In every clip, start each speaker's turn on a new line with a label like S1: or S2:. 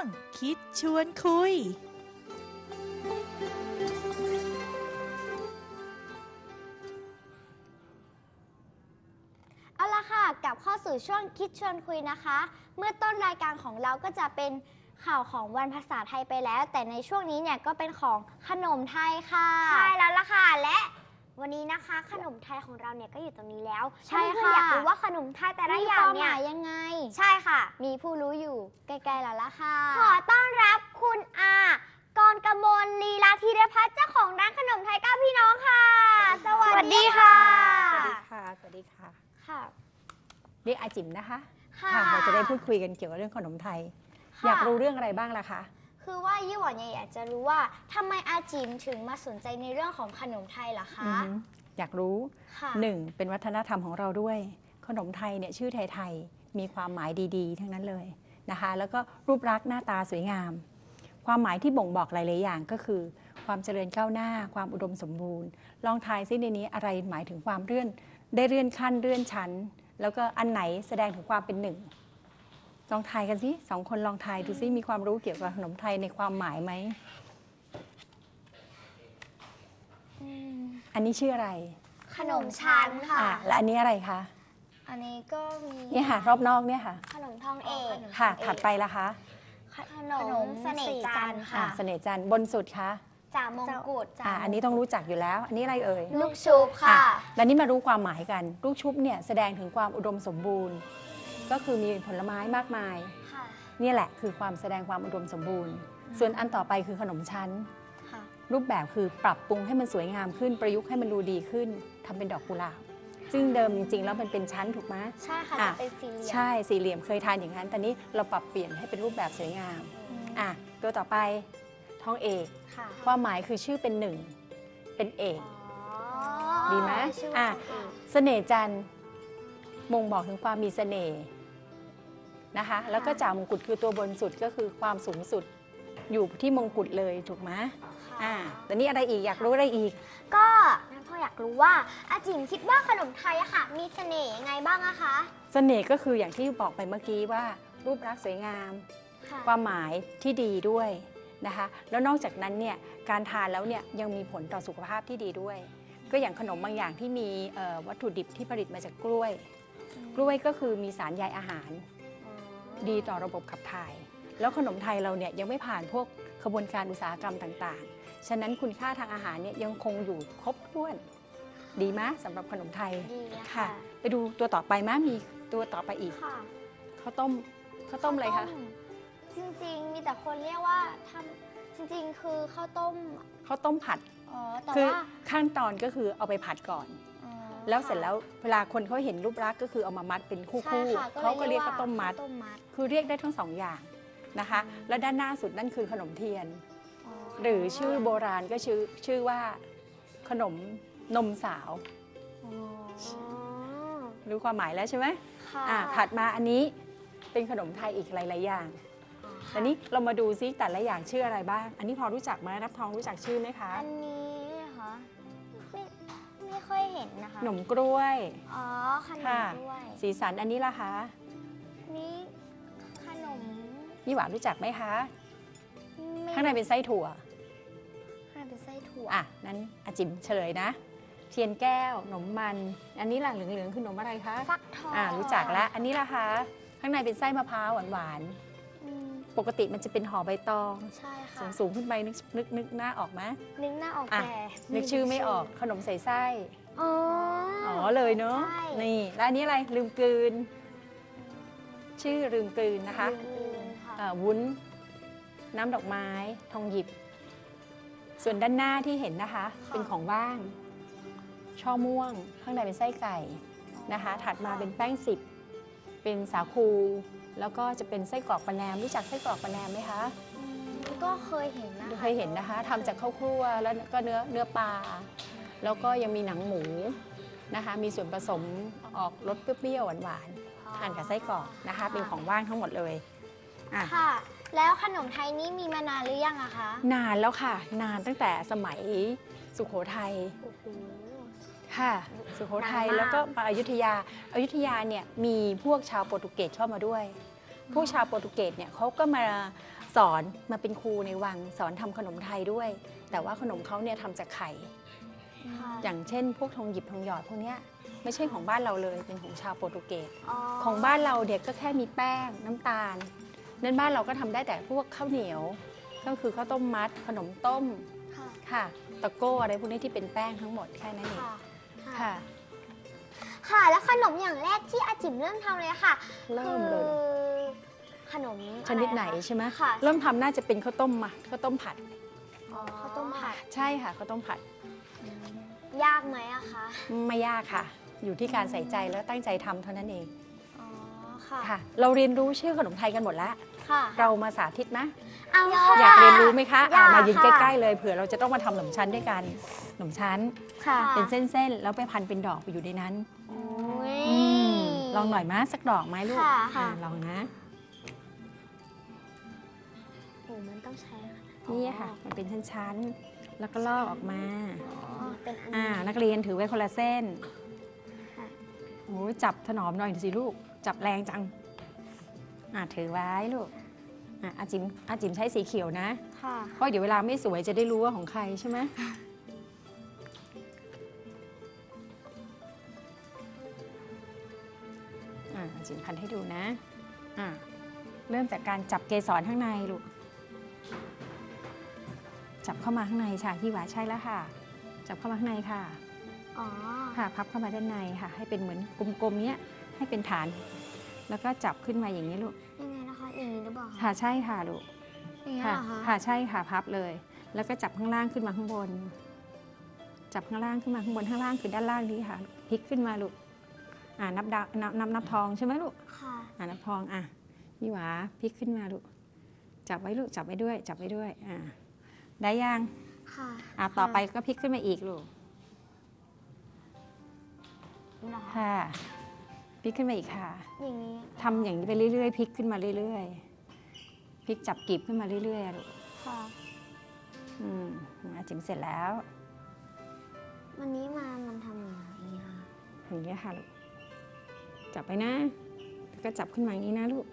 S1: ง คิดชวนคุย
S2: เอาละค่ะกลับเข้าสู่ช่วงคิดชวนคุยนะคะ เมื่อต้นรายการของเราก็จะเป็นข่าวของวันภาษาไทยไปแล้ว แต่ในช่วงนี้เนี่ยก็เป็นของขนมไทยค่ะ
S3: ใช่แล้วล่ะค่ะ และ วันนี้นะคะ ขนมไทยของเราเนี่ยก็อยู่ตรงนี้แล้ว
S2: ใช่
S3: ถ้าเพื่อนๆ
S2: ค่ะ
S3: อยากรู้ว่าขนมไทยแต่ละ
S2: มี
S3: อ
S2: ค
S3: ย่าง
S2: วามห
S3: เนี่ย
S2: มายยังไง
S3: ใช่ค่ะ
S2: มีผู้รู้อยู่ใกล้ๆแล้วละค่ะ
S3: ขอต้อนรับคุณอากรกมลลีลาธีรพัฒน์เจ้าของร้านขนมไทยก้าพี่น้องค่ะ สวัสดีค่ะ
S4: สวัสดีค่ะ สวัสดีค่ะ
S2: ค่ะ
S4: เรียกอาจิ๋มนะคะ
S2: ค่ะ
S4: เราจะได้พูดคุยกันเกี่ยวกับเรื่องขนมไทย
S2: ค่ะ
S4: อยากรู้เรื่องอะไรบ้างล่ะคะ
S2: คือว่า ยี่หวันเนี่ยอยากจะรู้ว่าทำไมอาจิมถึงมาสนใจในเรื่องของขนมไทยล่ะ
S4: อื
S2: คะ
S4: อหืออยากรู้
S2: ค่ะ
S4: หนึ่งเป็นวัฒนธรรมของเราด้วย ขนมไทยเนี่ยชื่อไทยๆมีความหมายดีๆ ทั้งนั้นเลยนะคะ แล้วก็รูปลักษณ์หน้าตาสวยงาม ความหมายที่บ่งบอกหลายๆอย่างก็คือ ความเจริญก้าวหน้า ความอุดมสมบูรณ์ ลองทายซิในนี้อะไรหมายถึงความเลื่อนได้เลื่อนขั้นเลื่อนชั้น แล้วก็อันไหนแสดงถึงความเป็นหนึ่ง ลองทายกันสิสองคนลองทายดูซิมีความรู้เกี่ยวกับขนมไทยในความหมายไหม
S2: อืม
S4: อันนี้ชื่ออะไร
S2: ขนมชั้นค่ะ
S4: อะและอันนี้อะไรคะ
S2: อันนี้ก็มี
S4: เนี่ยค่ะ รอบนอกเนี่ยค่ะ
S3: ขนมทองเอก
S4: ค่ะ ถัดไปละคะ
S2: ข
S3: ข
S2: น
S3: น
S2: ม
S3: ม
S2: เส
S3: เสน่
S2: น่
S3: ห์
S2: ห์
S3: จั
S2: จั
S3: น
S2: น
S3: ท
S2: ท
S3: ร์
S2: ร์
S4: อะ
S2: ค่ะ
S4: เสน่ห์จันทร์บนสุดคะ
S3: จ่ามงกุฎ
S4: อะอันนี้ต้องรู้จักอยู่แล้ว อันนี้อะไรเอ่ย
S2: ลูกชุบค่ะ
S4: อ่แล้วนี่มารู้ความหมายกัน ลูกชุบเนี่ยแสดงถึงความอุดมสมบูรณ์ ก็คือมีผลไม้มากมาย
S2: ค่ะ
S4: เนี่ยแหละคือความแสดงความอุดมสมบูรณ์ ส่วนอันต่อไปคือขนมชั้น
S2: ค่ะ
S4: รูปแบบคือปรับปรุงให้มันสวยงามขึ้น ประยุกต์ให้มันดูดีขึ้นทำเป็นดอกกุหลาบซึ่งเดิมจริงๆ แล้วมันเป็นชั้นถูกไหม
S2: ใช่ค่ะ
S4: อะ
S2: จะเป็นสี่เหลี่ยม
S4: ใช่สี่เหลี่ยมเคยทานอย่างนั้นแต่นี้เราปรับเปลี่ยนให้เป็นรูปแบบสวยงาม
S2: อืม
S4: อะตัวต่อไปทองเอก
S2: ค่ะ
S4: ความหมายคือชื่อเป็นหนึ่งเป็นเอก ดีไหม
S2: ชื่
S4: อะ
S2: ว่าเอก
S4: เสน่ห์จันทร์บ่งบอกถึงความมีเสน่ห์ นะคะ แล้วก็จ่ามงกุฎคือตัวบนสุดก็คือความสูงสุดอยู่ที่มงกุฎเลยถูกไหมอ่าแต่นี่อะไรอีกอยากรู้อะไรอีก
S3: ก็งั้นพ่ออยากรู้ว่าอาจิ๋มคิดว่าขนมไทยอะค่ะ มีเสน่ห์ยังไงบ้างอะคะ
S4: เสน่ห์ก็คืออย่างที่บอกไปเมื่อกี้ว่า รูปลักษณ์สวยงาม
S2: ค่ะ
S4: ความหมายที่ดีด้วยนะคะ แล้วนอกจากนั้นเนี่ยการทานแล้วเนี่ยยังมีผลต่อสุขภาพที่ดีด้วย ก็อย่างขนมบางอย่างที่มีเอ่อวัตถุดิบที่ผลิตมาจากกล้วย กล้วยก็คือมีสารใยอาหาร ดีต่อระบบขับถ่าย แล้วขนมไทยเราเนี่ยยังไม่ผ่านพวกขบวนการอุตสาหกรรมต่างๆ ฉะนั้นคุณค่าทางอาหารเนี่ยยังคงอยู่ครบถ้วน ดีไหมสำหรับขนมไทย
S2: ดีนะ
S4: ค่ะ
S2: คะ
S4: ไปดูตัวต่อไปไหมมีตัวต่อไปอีก
S2: ค่ะ
S4: ข้าวต้มข้าวต้มอะไรคะ
S2: จริงๆ มีแต่คนเรียกว่าทำจริงๆ คือข้าวต้ม
S4: ข้าวต้มผัด
S2: อ๋อ แต่
S4: คือ
S2: ว่า
S4: ขั้นตอนก็คือเอาไปผัดก่อน
S2: อ๋อ
S4: แล้วเสร็จ
S2: ค่ะ
S4: แล้วเวลาคนเขาเห็นรูปลักษณ์ก็คือเอามามัดเป็นคู่
S2: ใช่
S4: คู่
S2: ค่ะ
S4: เขาก็เรียก
S2: ล
S4: ข้าวต้มมัด
S2: ข้าวต้มมัด
S4: คือเรียกได้ทั้งสองอย่างนะคะ
S2: อืม
S4: แล้วด้านหน้าสุดนั่นคือขนมเทียน
S2: อ๋อ
S4: หรือชื่อโบราณก็ชื่อชื่อว่าขนมนมสาว
S2: อ๋อ
S4: รู้ความหมายแล้วใช่ไหม
S2: ค่ะ
S4: อ่าถัดมาอันนี้เป็นขนมไทยอีกหลาย ๆ อย่างอันนี้เรามาดูซิแต่ละอย่างชื่ออะไรบ้าง อันนี้พอรู้จักไหมรับทองรู้จักชื่อไหมคะ
S2: อันนี้นะคะไม่ ไม่ค่อยเห็นนะคะ
S4: ขนมกล้วย
S2: อ๋อ ขนม
S4: ค่ะ
S2: ด้วย
S4: สีสันอันนี้ล่ะคะ
S2: นี่ขนม
S4: ยี่หวารู้จักไหมคะ
S2: ไม่
S4: ข้างในเป็นไส้ถั่ว
S2: ข้างในเป็นไส้ถั่ว
S4: อะ นั้นอาจิมเฉลยนะ เทียนแก้วขนมมัน อันนี้ล่ะเหลืองๆคือขนมอะไรคะ
S2: ฟักทอง
S4: อ่า รู้จักแล้ว อันนี้ล่ะคะ ข้างในเป็นไส้มะพร้าวหวาน
S2: อืม
S4: ๆ ปกติมันจะเป็นห่อใบตอง
S2: ใช่ค่ะ
S4: สูงๆขึ้นไปนึกนึกนึกหน้าออกไหม
S2: นึกหน้าออก
S4: อะ
S2: แต่
S4: นึกชื่อไม่ออกขนมใส่ไส้
S2: อ๋อ
S4: อ๋อเลยเนาะ
S2: ใช่
S4: นี่แล้วอันนี้อะไรลืมกลืน ชื่อลืมกลืนนะคะ
S2: ลืมค่ะ
S4: อ่าวุ้น น้ำดอกไม้ ทองหยิบ ส่วนด้านหน้าที่เห็นนะคะ เป็นของว่าง ช่อม่วง ข้างในเป็นไส้ไก่นะคะ ถัดมาเป็นแป้งสิบ เป็นสาคู แล้วก็จะเป็นไส้กรอกปลาแหนมรู้จักไส้กรอกปลาแหนมไหมคะ
S2: อืมก็เคยเห็นนะคะ
S4: เคยเห็นนะคะทำจากข้าวคั่วแล้วก็เนื้อเนื้อปลาแล้วก็ยังมีหนังหมูนะคะ มีส่วนผสมออกรสเปรี้ยวๆหวานๆทานกับไส้กรอกนะคะ เป็นของว่างทั้งหมดเลยอะ
S2: ค่ะ แล้วขนมไทยนี่มีมานานหรือยังอะคะ
S4: นานแล้วค่ะ นานตั้งแต่สมัยสุโขทัย
S2: โอ้โห
S4: ค่ะ สุโขทัย
S2: นานมาก
S4: แล้วก็มาอยุธยาอายุธยาเนี่ยมีพวกชาวโปรตุเกสเข้ามาด้วย พวกชาวโปรตุเกสเนี่ยเขาก็มาสอนมาเป็นครูในวังสอนทำขนมไทยด้วย แต่ว่าขนมเขาเนี่ยทำจากไข่
S2: ค่ะ
S4: อย่างเช่น พวกทองหยิบทองหยอดพวกเนี้ยไม่ใช่ของบ้านเราเลยเป็นของชาวโปรตุเกส ของบ้านเราเด็กก็แค่มีแป้งน้ำตาลนั่นบ้านเราก็ทำได้แต่พวกข้าวเหนียว ก็คือข้าวต้มมัด ขนมต้ม
S2: ค่ะ
S4: ค่ะตะโก้อะไรพวกนี้ที่เป็นแป้งทั้งหมดแค่นั้นเอง
S2: ค่ะ
S4: ค่ะ
S2: ค่ะ แล้วขนมอย่างแรกที่อาจิ๋มเริ่มทำเลยค่ะ
S4: เริ่มเลย
S2: คือขนม
S4: ชนิดไหน
S2: อะไระคะ
S4: ใช่ไหม
S2: ค่ะ
S4: เริ่มทำน่าจะเป็นข้าวต้มมัดข้าวต้มผัด
S2: อ๋อข้าวต้มผัด
S4: ใช่ค่ะข้าวต้มผัด
S2: ยากไหมอะคะ
S4: ไม่ยากค่ะ อยู่ที่การใส่ใจแล้วตั้งใจทำเท่านั้นเอง
S2: อ๋อค่ะ
S4: ค่ะ เราเรียนรู้ชื่อขนมไทยกันหมดแล้ว
S2: ค่ะ
S4: เรามาสาธิตนะ
S2: เอา
S4: อยากเรียนรู้ไหมคะ
S2: อยา
S4: อ่ากมายืน
S2: ค่ะ
S4: ใกล้ๆเลยเผื่อเราจะต้องมาทำขนมชั้นด้วยกันข นมชั้น
S2: ค่ะ
S4: เป็นเส้นๆ แล้วไปพันเป็นดอกไปอยู่ในนั้น
S2: โอ้ย
S4: อืมลองหน่อยมะสักดอกไหมลูก
S2: ค่ะ
S4: อ่าลองนะ
S2: โอ้มันต้องใช้ค่ะ
S4: นี่ค่ะ มันเป็นชั้นๆ แล้วก็ลอกออกมา
S2: อ๋อเป็นอัน
S4: อ่า
S2: นี้
S4: นักเรียนถือไว้คนละเส้น
S2: ค่ะ
S4: โอ้ยจับถนอมหน่อยสิลูก จับแรงจัง อ่าถือไว้ลูก อ่าอาจิมอาจิมใช้สีเขียวนะ
S2: ค่ะ
S4: เพราะเดี๋ยวเวลาไม่สวยจะได้รู้ว่าของใครใช่ไหม อ่าอาจิมพันให้ดูนะ อ่าเริ่มจากการจับเกสรข้างในลูก จับเข้ามาข้างในค่ะที่หวาใช่แล้วค่ะ จับเข้ามาข้างในค่ะ
S2: อ๋อ
S4: ค่ะ พับเข้ามาด้านในค่ะ ให้เป็นเหมือนกลมๆเนี้ย ให้เป็นฐาน แล้วก็จับขึ้นมาอย่างนี้ลูก
S2: ยังไงนะคะ อย่างนี้หรือเปล่าคะ
S4: ค่ะใช่ค่ะลูก
S2: อย่างนี้
S4: ค่ะ
S2: อคะ
S4: ค่ะใช่ค่ะพับเลย แล้วก็จับข้างล่างขึ้นมาข้างบน จับข้างล่างขึ้นมาข้างบนข้างล่างคือด้านล่างนี้ค่ะ พลิกขึ้นมาลูก อ่านับดาวนับนับนับทองใช่ไหมลูก
S2: ค่ะ
S4: อ่านับทองอะนี่หวาพลิกขึ้นมาลูกจับไว้ลูกจับไว้ด้วย จับไว้ด้วยอ่าได้ยัง
S2: ค่ะ
S4: อ่าต่อไปก็พลิกขึ้นมาอีกลูก
S2: นี่เหรอคะ
S4: ค่ะพลิกขึ้นมาอีกค่ะ
S2: อย่างนี้
S4: ทำอย่างนี้ไปเรื่อยๆพลิกขึ้นมาเรื่อยๆพลิกจับกีบขึ้นมาเรื่อยๆอะลูก
S2: ค่ะ
S4: อืมอาจิมเสร็จแล้ว
S2: วันนี้มามันทำอย่างนี้ค่ะ
S4: อย่างนี้ยค่ะลูก จับไปนะ แล้วก็จับขึ้นมาอย่างนี้นะลูก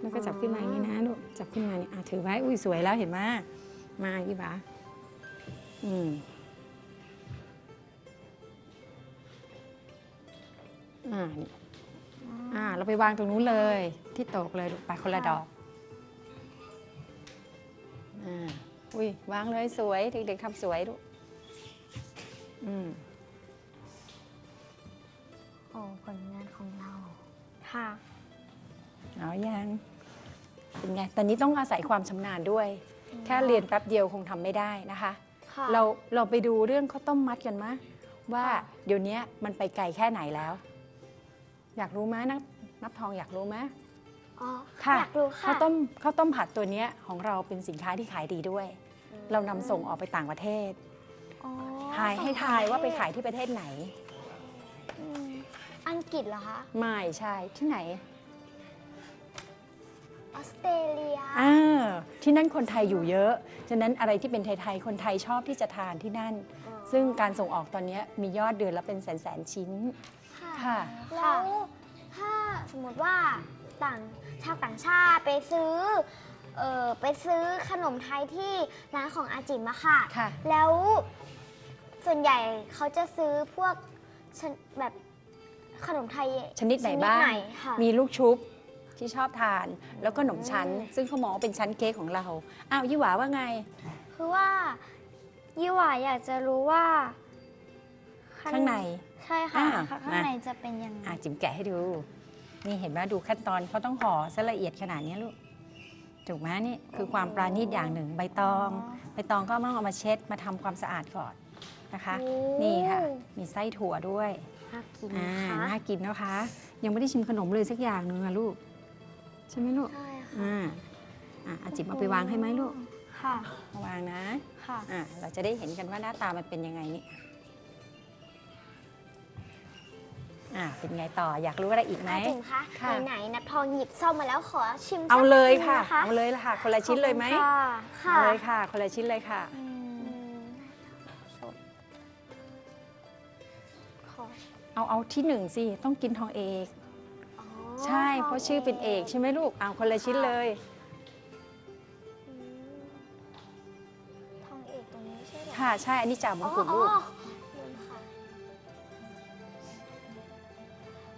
S4: แล้วก็จับขึ้นมาอย่างนี้นะลูก จับขึ้นมาเนี่ยอะถือไว้ อุ้ยสวยแล้วเห็นไหมมายี่บาอืมอ่านี่อ่า เราไปวางตรงนู้นเลย ที่โตกเลยลูกไปคนละดอก อ่า อุ้ย วางเลยสวย เด็กๆทำสวยลูก อืม
S2: ค่ะ
S4: เอายังเป็นไงตอนนี้ต้องอาศัยความชำนาญด้วย แค่เรียนแป๊บเดียวคงทำไม่ได้นะคะ
S2: ค่ะ
S4: เราเราไปดูเรื่องข้าวต้มมัดกันมะว่าเดี๋ยวนี้มันไปไกลแค่ไหนแล้ว อยากรู้ไหมนับนับทองอยากรู้ไหม
S2: อ๋อ
S4: ค่ะ
S2: อยากรู้ค่ะ
S4: ข้าวต้มข้าวต้มผัดตัวเนี้ยของเราเป็นสินค้าที่ขายดีด้วย เรานำส่งออกไปต่างประเทศ
S2: อ๋อ
S4: ทายให้ทายว่าไปขายที่ประเทศไหน
S2: อืม อังกฤษเหรอคะ
S4: ไม่ใช่ที่ไหน
S2: ออสเตรเลีย
S4: อ่าที่นั่นคนไทยอยู่เยอะ ฉะนั้นอะไรที่เป็นไทยๆ คนไทยชอบที่จะทานที่นั่นซึ่งการส่งออกตอนนี้มียอดเดือนละเป็นแสนๆชิ้น
S2: ค่ะ
S4: ค่ะ
S2: แล้วถ้าสมมติว่าต่างชาวต่างชาติไปซื้อเออไปซื้อขนมไทยที่ร้านของอาจิมอะค่ะ
S4: ค่ะ
S2: แล้วส่วนใหญ่เขาจะซื้อพวกชนแบบ ขนมไทย
S4: ชนิดไหนบ้าง
S2: ค่ะ
S4: มีลูกชุบที่ชอบทาน แล้วก็ขนมชั้น ซึ่งเขามองว่าเป็นชั้นเค้กของเรา อ้าวยี่หวาว่าไง
S2: คือว่ายี่หว่าอยากจะรู้ว่า
S4: ข้างใน
S2: ใช่ค่ะ
S4: อ่า
S2: ข้าง
S4: มา
S2: ในจะเป็นยังไง
S4: อะจิ๋มแกะให้ดู นี่เห็นไหมดูขั้นตอนเขาต้องห่อซะละเอียดขนาดนี้ลูก ถูกไหมนี่คือความปราณีตอย่างหนึ่งใบตอง ใบตองก็ต้องเอามาเช็ดมาทำความสะอาดก่อนนะคะ
S2: โอ้
S4: นี่ค่ะ มีไส้ถั่วด้วย
S2: น่ากิน
S4: อ่า
S2: นะคะ
S4: น่ากินนะคะ ยังไม่ได้ชิมขนมเลยสักอย่างหนึ่งอะลูก ใช่ไหมลูก
S2: ใช่ค่ะ
S4: อ่าอะอาจิ๋มเอาไปวางให้ไหมลูก
S2: ค่ะ
S4: เอาวางนะ
S2: ค่ะ
S4: อะเราจะได้เห็นกันว่าหน้าตามันเป็นยังไงนี่อะเป็นไงต่ออยากรู้อะไรอีกไหม
S2: อาจิมคะ
S4: ค่ะ
S2: ไหนๆนับทองหยิบซ่อมมาแล้วขอชิมสัก
S4: เอาเลย
S2: ชิ้น
S4: ค่ะ
S2: นะคะ
S4: เอาเลยละค่ะ คนละชิ้นเลยไหม
S2: ขอบคุณค่ะค่ะ
S4: เอาเลยค่ะ คนละชิ้นเลยค่ะ
S2: อืมสดขอ
S4: เอาเอาที่หนึ่งสิต้องกินทองเอกใช่เพราะชื่อเป็นเอกใช่ไหมลูกเอาคนละชิ้นเลยท
S2: อ
S3: งเอกตรงนี้ใช่ไหม
S4: ค่ะใช่อันนี้จ่ามงกุฎลู
S2: ก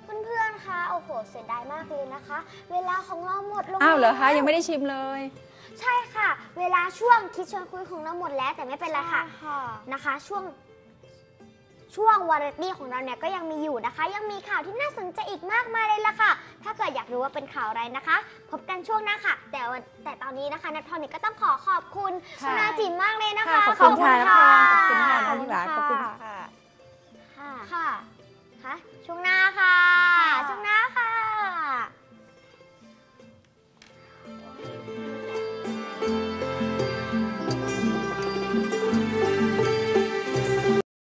S2: เพื่อนๆคะโอ้โหเสียดายมากเลยนะคะ เวลาของเราหมดลง
S4: อ้าวเหรอคะยังไม่ได้ชิมเลย
S2: ใช่ค่ะ เวลาช่วงคิดชวนคุยของเราหมดแล้วแต่ไม่เป็นไรค่ะ นะคะ ช่วง ช่วงวาไรตี้ของเราเนี่ยก็ยังมีอยู่นะคะ ยังมีข่าวที่น่าสนใจอีกมากมายเลยล่ะค่ะ ถ้าเกิดอยากรู้ว่าเป็นข่าวอะไรนะคะ พบกันช่วงหน้าค่ะ แต่แต่ตอนนี้นะคะนัทพรนี่ก็ต้องขอขอบคุณ
S4: ช
S2: นาจิมมากเลยนะคะ
S4: ขอบคุณค่ะ
S2: ขอบคุณค่ะ
S4: ขอบคุณค่ะ
S2: ค
S3: ่ะ
S2: ค่ะช่วงหน้า
S4: ค่ะ